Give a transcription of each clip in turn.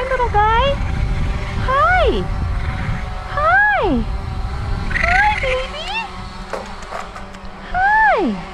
Hi, little guy. Hi. Hi. Hi, baby. Hi.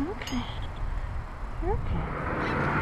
Okay. Okay.